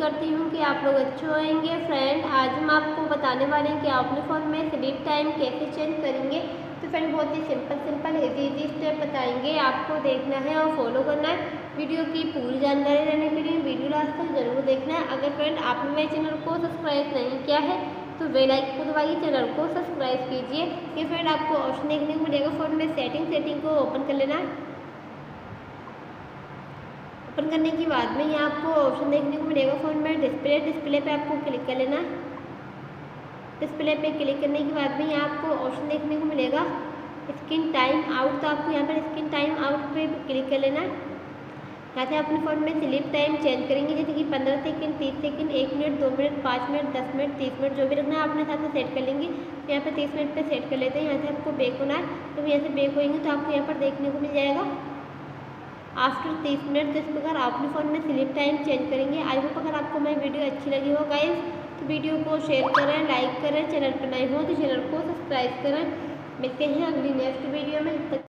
करती हूँ कि आप लोग अच्छे होंगे फ्रेंड आज हम आपको बताने वाले हैं कि आप अपने फ़ोन में स्लीप टाइम कैसे चेंज करेंगे। तो फ्रेंड बहुत ही simple simple easy easy step बताएँगे। आपको देखना है और फॉलो करना है। वीडियो की पूरी जानकारी लेने के लिए वीडियो लास्ट तक ज़रूर देखना है। अगर फ्रेंड आपने मेरे चैनल को सब्सक्राइब नहीं किया है तो बेल आइकन को दबाइए चैनल को सब्सक्राइब कीजिए। कि फ्रेंड आपको ऑप्शन देखने को मिलेगा। फ़ोन में सेटिंग सेटिंग को ओपन कर लेना ओपन करने के बाद में यहाँ आपको ऑप्शन देखने को मिलेगा फ़ोन में। डिस्प्ले डिस्प्ले पे आपको क्लिक कर लेना। डिस्प्ले पे क्लिक करने के बाद में यहाँ आपको ऑप्शन देखने को मिलेगा। स्क्रीन टाइम आउट तो आपको यहाँ पर स्क्रीन टाइम आउट पे क्लिक कर लेना। यहाँ से अपने फ़ोन में स्लिप टाइम चेंज करेंगे, जैसे कि पंद्रह सेकंड, तीस सेकंड, एक मिनट, दो मिनट, पाँच मिनट, दस मिनट, तीस मिनट, जो भी रखना है अपने साथ में सेट कर लेंगे। तो यहाँ पर तीस मिनट पे सेट कर लेते हैं। यहाँ से आपको बेक होना है। तो यहाँ से बेक होएँगे तो आपको यहाँ पर देखने को मिल जाएगा। आफ्टर तीस मिनट तो प्रकार आप अपने फ़ोन में स्लिप टाइम चेंज करेंगे। आई होप अगर आपको मेरी वीडियो अच्छी लगी हो गाइज़ तो वीडियो को शेयर करें लाइक करें चैनल पर नए हो तो चैनल को सब्सक्राइब करें। मिलते हैं अगली नेक्स्ट वीडियो में